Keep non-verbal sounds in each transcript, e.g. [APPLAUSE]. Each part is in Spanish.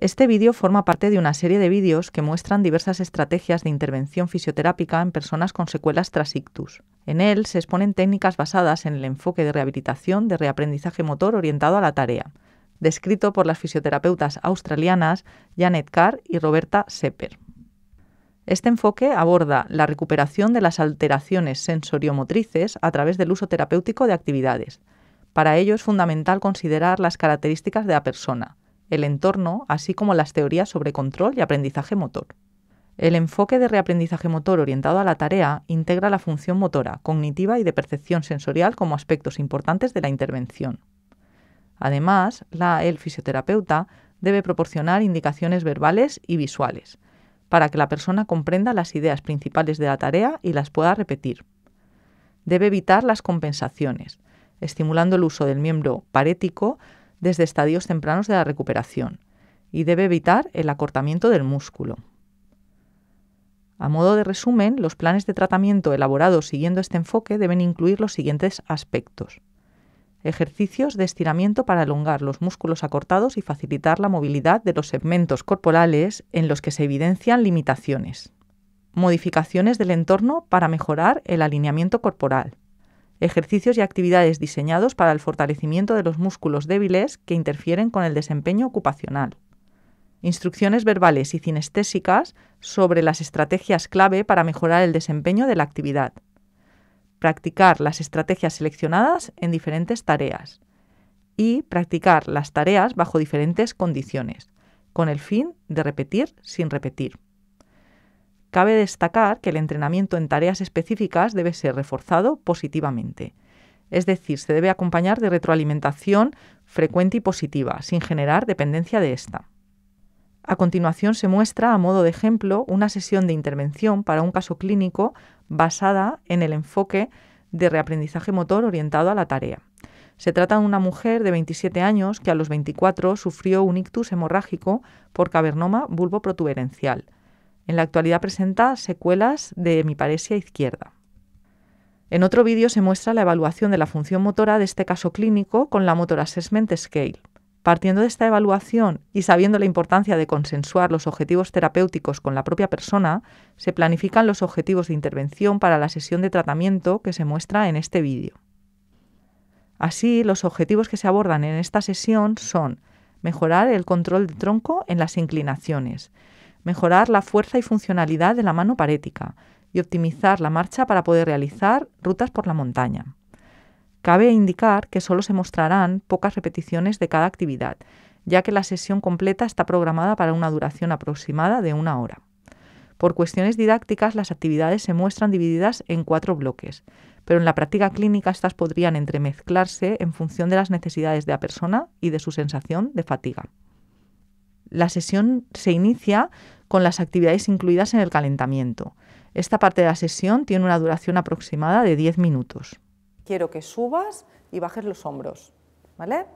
Este vídeo forma parte de una serie de vídeos que muestran diversas estrategias de intervención fisioterápica en personas con secuelas tras ictus. En él se exponen técnicas basadas en el enfoque de rehabilitación de reaprendizaje motor orientado a la tarea, descrito por las fisioterapeutas australianas Janet Carr y Roberta Sepper. Este enfoque aborda la recuperación de las alteraciones sensoriomotrices a través del uso terapéutico de actividades. Para ello es fundamental considerar las características de la persona, el entorno, así como las teorías sobre control y aprendizaje motor. El enfoque de reaprendizaje motor orientado a la tarea integra la función motora, cognitiva y de percepción sensorial como aspectos importantes de la intervención. Además, la el fisioterapeuta debe proporcionar indicaciones verbales y visuales para que la persona comprenda las ideas principales de la tarea y las pueda repetir. Debe evitar las compensaciones, estimulando el uso del miembro parético desde estadios tempranos de la recuperación y debe evitar el acortamiento del músculo. A modo de resumen, los planes de tratamiento elaborados siguiendo este enfoque deben incluir los siguientes aspectos. Ejercicios de estiramiento para elongar los músculos acortados y facilitar la movilidad de los segmentos corporales en los que se evidencian limitaciones. Modificaciones del entorno para mejorar el alineamiento corporal ejercicios y actividades diseñados para el fortalecimiento de los músculos débiles que interfieren con el desempeño ocupacional. Instrucciones verbales y cinestésicas sobre las estrategias clave para mejorar el desempeño de la actividad. Practicar las estrategias seleccionadas en diferentes tareas. Y practicar las tareas bajo diferentes condiciones, con el fin de repetir sin repetir. Cabe destacar que el entrenamiento en tareas específicas debe ser reforzado positivamente. Es decir, se debe acompañar de retroalimentación frecuente y positiva, sin generar dependencia de esta. A continuación se muestra, a modo de ejemplo, una sesión de intervención para un caso clínico basada en el enfoque de reaprendizaje motor orientado a la tarea. Se trata de una mujer de 27 años que a los 24 sufrió un ictus hemorrágico por cavernoma bulboprotuberencial en la actualidad presenta secuelas de hemiparesia izquierda. En otro vídeo se muestra la evaluación de la función motora de este caso clínico con la Motor Assessment Scale. Partiendo de esta evaluación y sabiendo la importancia de consensuar los objetivos terapéuticos con la propia persona, se planifican los objetivos de intervención para la sesión de tratamiento que se muestra en este vídeo. Así, los objetivos que se abordan en esta sesión son mejorar el control de tronco en las inclinaciones, mejorar la fuerza y funcionalidad de la mano parética y optimizar la marcha para poder realizar rutas por la montaña. Cabe indicar que solo se mostrarán pocas repeticiones de cada actividad, ya que la sesión completa está programada para una duración aproximada de una hora. Por cuestiones didácticas, las actividades se muestran divididas en cuatro bloques, pero en la práctica clínica estas podrían entremezclarse en función de las necesidades de la persona y de su sensación de fatiga. La sesión se inicia con las actividades incluidas en el calentamiento. Esta parte de la sesión tiene una duración aproximada de 10 minutos. Quiero que subas y bajes los hombros, ¿vale?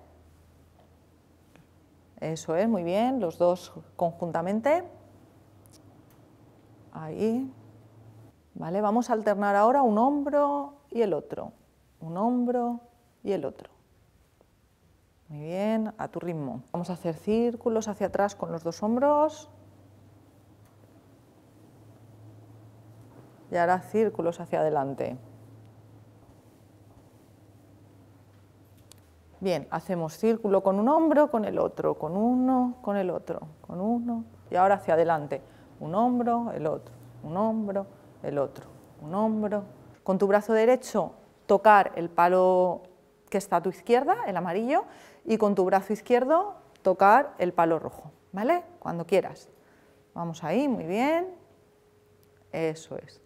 Eso es, muy bien, los dos conjuntamente. Ahí. ¿Vale? Vamos a alternar ahora un hombro y el otro. Un hombro y el otro. Muy bien, a tu ritmo. Vamos a hacer círculos hacia atrás con los dos hombros. Y ahora círculos hacia adelante. Bien, hacemos círculo con un hombro, con el otro, con uno, con el otro, con uno, y ahora hacia adelante. Un hombro, el otro, un hombro, el otro, un hombro. Con tu brazo derecho tocar el palo que está a tu izquierda, el amarillo, y con tu brazo izquierdo tocar el palo rojo, ¿vale? Cuando quieras. Vamos ahí, muy bien. Eso es.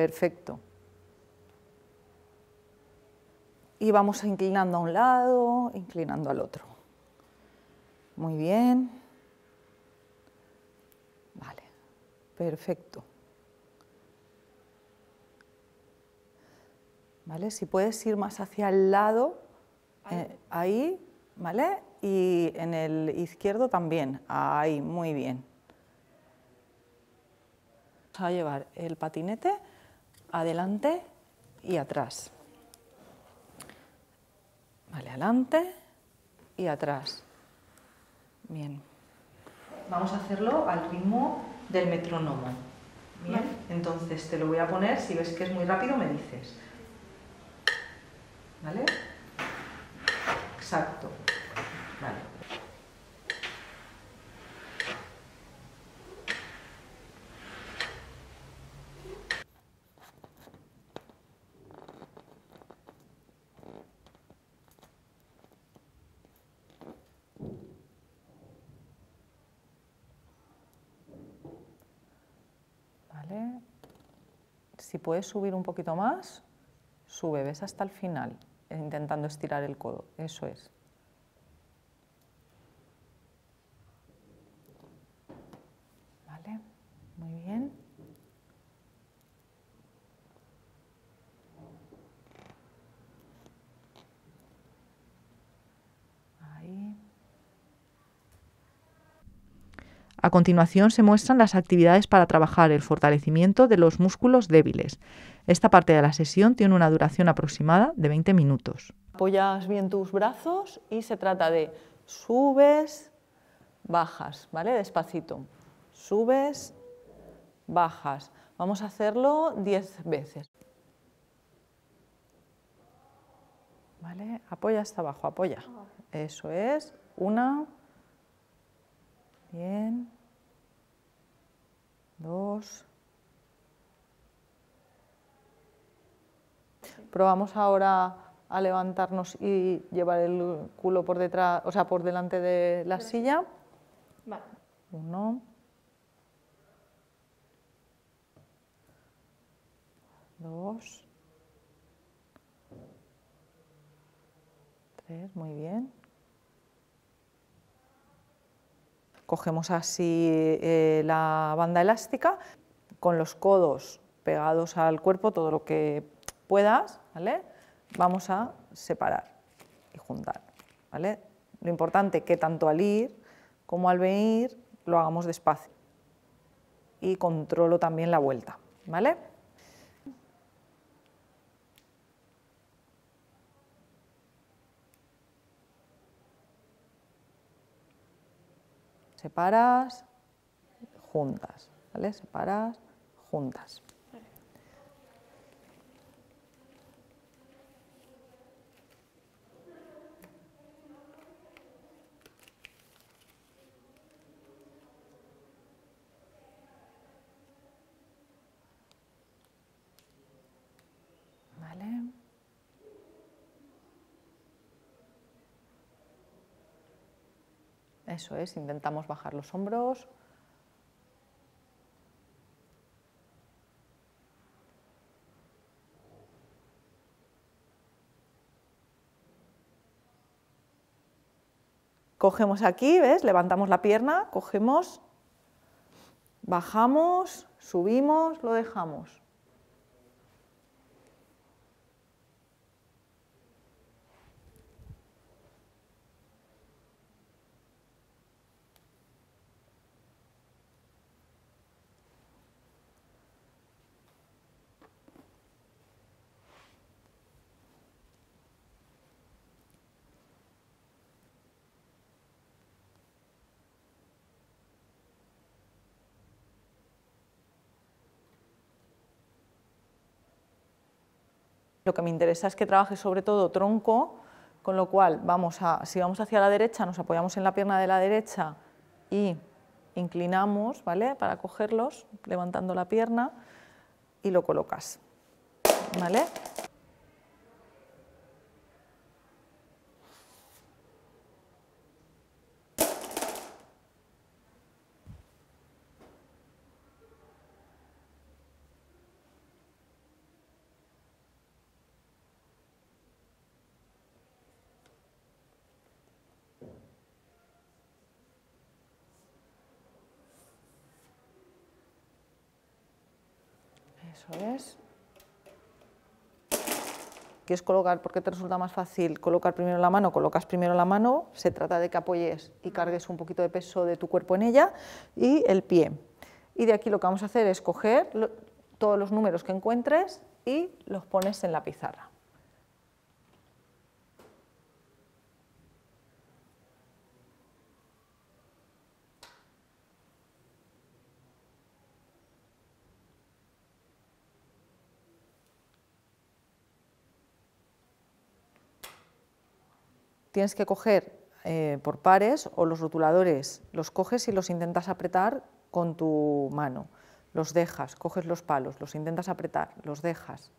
Perfecto. Y vamos inclinando a un lado, inclinando al otro. Muy bien. Vale, perfecto. ¿Vale? Si puedes ir más hacia el lado, eh, ahí, ¿vale? Y en el izquierdo también, ahí, muy bien. Vamos a llevar el patinete adelante y atrás. Vale, adelante y atrás. Bien. vamos a hacerlo al ritmo del metrónomo. Bien, entonces te lo voy a poner, si ves que es muy rápido me dices. ¿Vale? Exacto. Vale. Si puedes subir un poquito más, sube, ves hasta el final, intentando estirar el codo. Eso es. Vale, muy bien. A continuación se muestran las actividades para trabajar el fortalecimiento de los músculos débiles. Esta parte de la sesión tiene una duración aproximada de 20 minutos. Apoyas bien tus brazos y se trata de subes, bajas, ¿vale? Despacito. Subes, bajas. Vamos a hacerlo 10 veces. ¿Vale? Apoya hasta abajo, apoya. Eso es. Una, Bien. Dos. Probamos ahora a levantarnos y llevar el culo por detrás, o sea, por delante de la silla. Vale. Uno. Dos. Tres, muy bien. Cogemos así eh, la banda elástica con los codos pegados al cuerpo, todo lo que puedas, ¿vale? Vamos a separar y juntar. Lo importante que tanto al ir como al venir lo hagamos despacio y controlo también la vuelta, ¿vale? Separas, juntas, ¿vale? Separas, juntas. Eso es, intentamos bajar los hombros. Cogemos aquí, ¿ves? Levantamos la pierna, cogemos, bajamos, subimos, lo dejamos. Lo que me interesa es que trabaje sobre todo tronco, con lo cual vamos a, si vamos hacia la derecha nos apoyamos en la pierna de la derecha y inclinamos ¿vale? para cogerlos, levantando la pierna y lo colocas. ¿vale? Eso es. ¿Quieres colocar, porque te resulta más fácil colocar primero la mano? Colocas primero la mano, se trata de que apoyes y cargues un poquito de peso de tu cuerpo en ella y el pie. Y de aquí lo que vamos a hacer es coger todos los números que encuentres y los pones en la pizarra. Tienes que coger eh, por pares o los rotuladores los coges y los intentas apretar con tu mano. Los dejas, coges los palos, los intentas apretar, los dejas.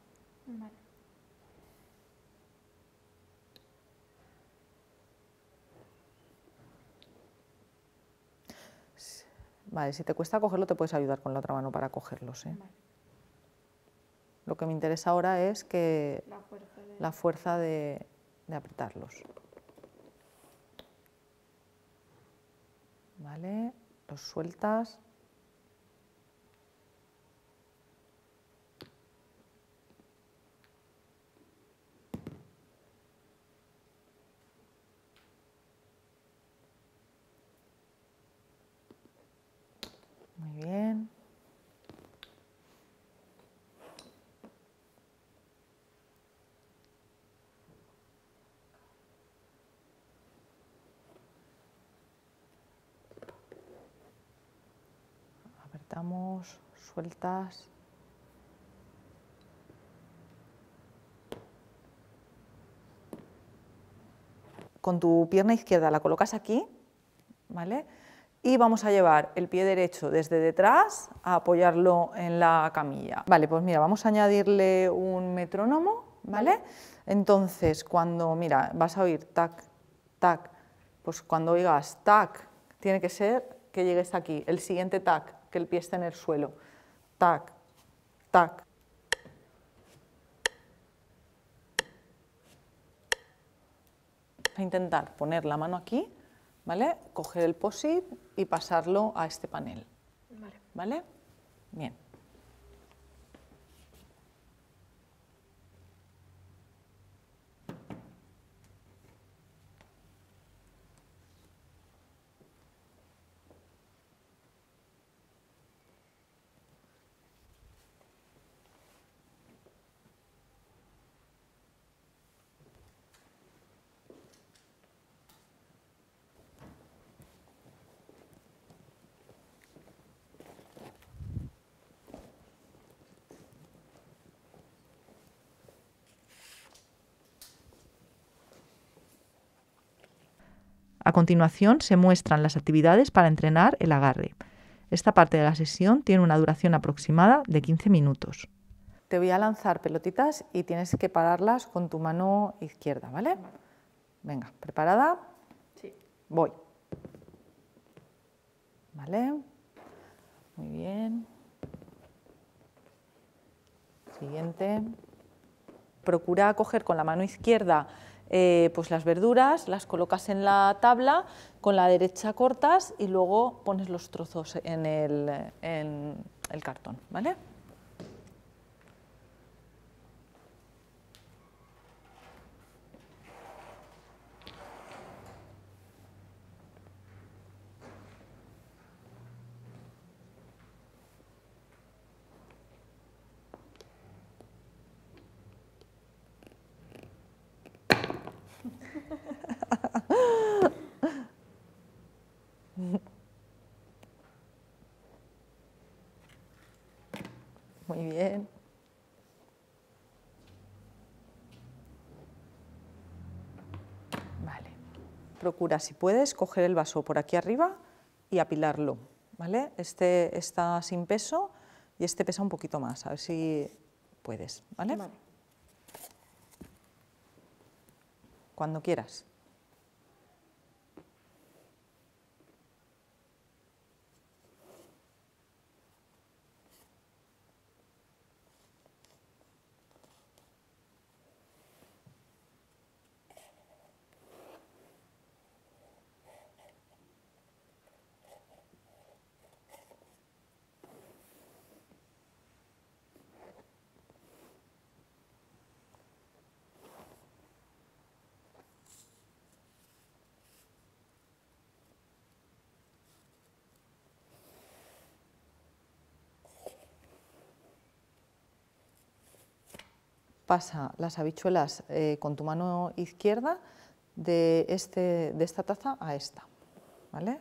Vale. si te cuesta cogerlo, te puedes ayudar con la otra mano para cogerlos. ¿eh? Lo que me interesa ahora es que la fuerza de apretarlos. ¿Vale? Los sueltas. Muy bien. Sueltas. Con tu pierna izquierda la colocas aquí, ¿vale? Y vamos a llevar el pie derecho desde detrás a apoyarlo en la camilla. Vale, pues mira, vamos a añadirle un metrónomo, ¿vale? Entonces, cuando, mira, vas a oír tac, tac, pues cuando oigas tac, tiene que ser que llegues aquí, el siguiente tac, que el pie esté en el suelo. Tac, tac. A intentar poner la mano aquí, ¿vale? Coger el POSIT y pasarlo a este panel. Vale. ¿Vale? Bien. A continuación se muestran las actividades para entrenar el agarre. Esta parte de la sesión tiene una duración aproximada de 15 minutos. Te voy a lanzar pelotitas y tienes que pararlas con tu mano izquierda, ¿vale? Venga, ¿preparada? Sí. Voy. ¿Vale? Muy bien. Siguiente. Procura coger con la mano izquierda eh, pues las verduras, las colocas en la tabla, con la derecha cortas y luego pones los trozos en el, en el cartón. ¿vale? Muy bien. Vale. Procura, si puedes, coger el vaso por aquí arriba y apilarlo. ¿vale? Este está sin peso y este pesa un poquito más. A ver si puedes. ¿vale? vale. Cuando quieras. Pasa las habichuelas eh, con tu mano izquierda de, este, de esta taza a esta. ¿vale?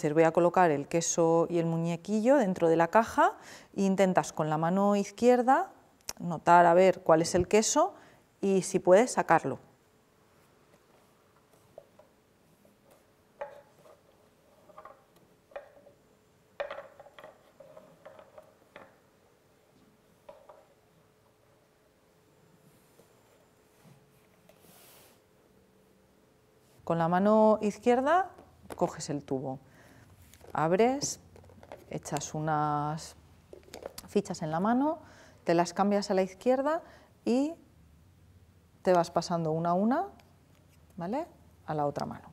Voy a colocar el queso y el muñequillo dentro de la caja e intentas con la mano izquierda notar a ver cuál es el queso y si puedes sacarlo. Con la mano izquierda coges el tubo, abres, echas unas fichas en la mano, te las cambias a la izquierda y te vas pasando una a una, ¿vale? A la otra mano.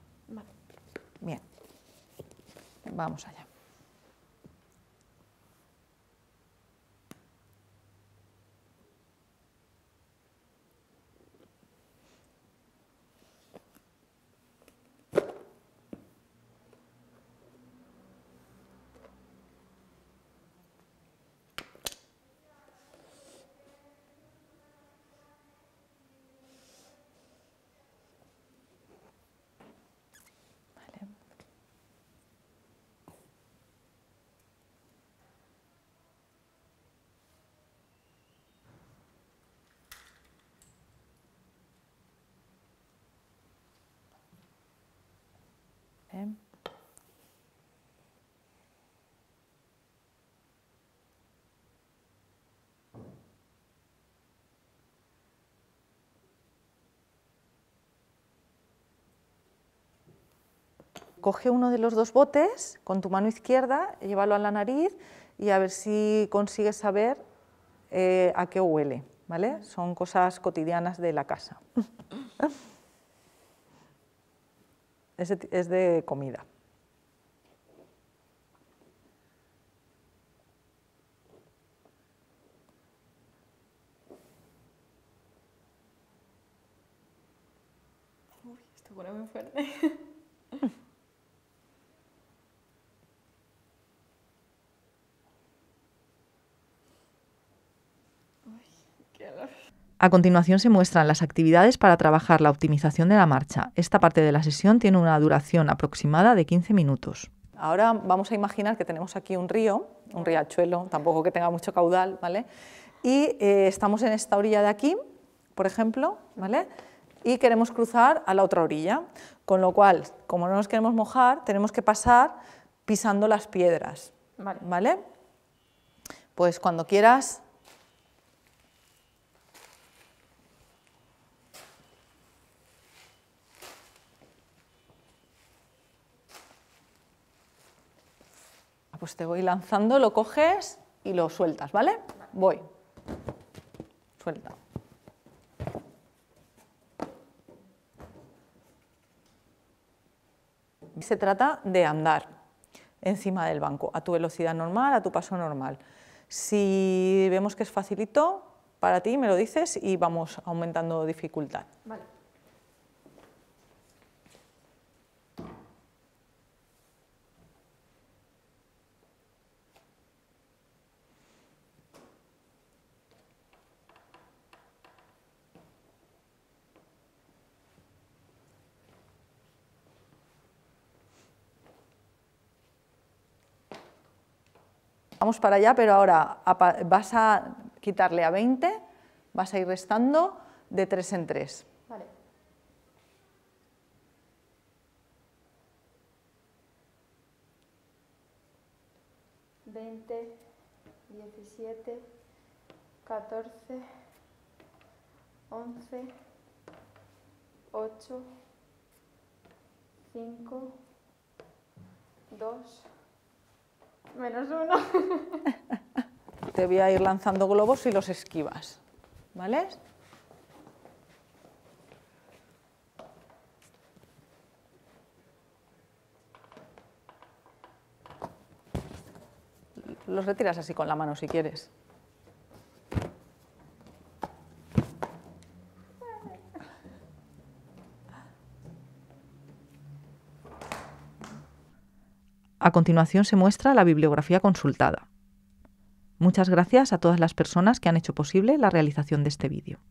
Bien, vamos allá. Coge uno de los dos botes con tu mano izquierda, llévalo a la nariz y a ver si consigues saber eh, a qué huele. ¿vale? Son cosas cotidianas de la casa. [LAUGHS] es de comida. muy fuerte. [LAUGHS] A continuación se muestran las actividades para trabajar la optimización de la marcha. Esta parte de la sesión tiene una duración aproximada de 15 minutos. Ahora vamos a imaginar que tenemos aquí un río, un riachuelo, tampoco que tenga mucho caudal, ¿vale? Y eh, estamos en esta orilla de aquí, por ejemplo, ¿vale? y queremos cruzar a la otra orilla. Con lo cual, como no nos queremos mojar, tenemos que pasar pisando las piedras. Vale. Pues cuando quieras... Pues te voy lanzando, lo coges y lo sueltas, ¿vale? Voy. Suelta. Se trata de andar encima del banco, a tu velocidad normal, a tu paso normal. Si vemos que es facilito para ti, me lo dices y vamos aumentando dificultad. Vamos para allá, pero ahora vas a quitarle a 20, vas a ir restando de 3 en 3. Vale. Veinte, diecisiete, catorce, once, ocho, cinco, dos, Menos uno. [LAUGHS] Te voy a ir lanzando globos y los esquivas. ¿Vale? Los retiras así con la mano si quieres. A continuación se muestra la bibliografía consultada. Muchas gracias a todas las personas que han hecho posible la realización de este vídeo.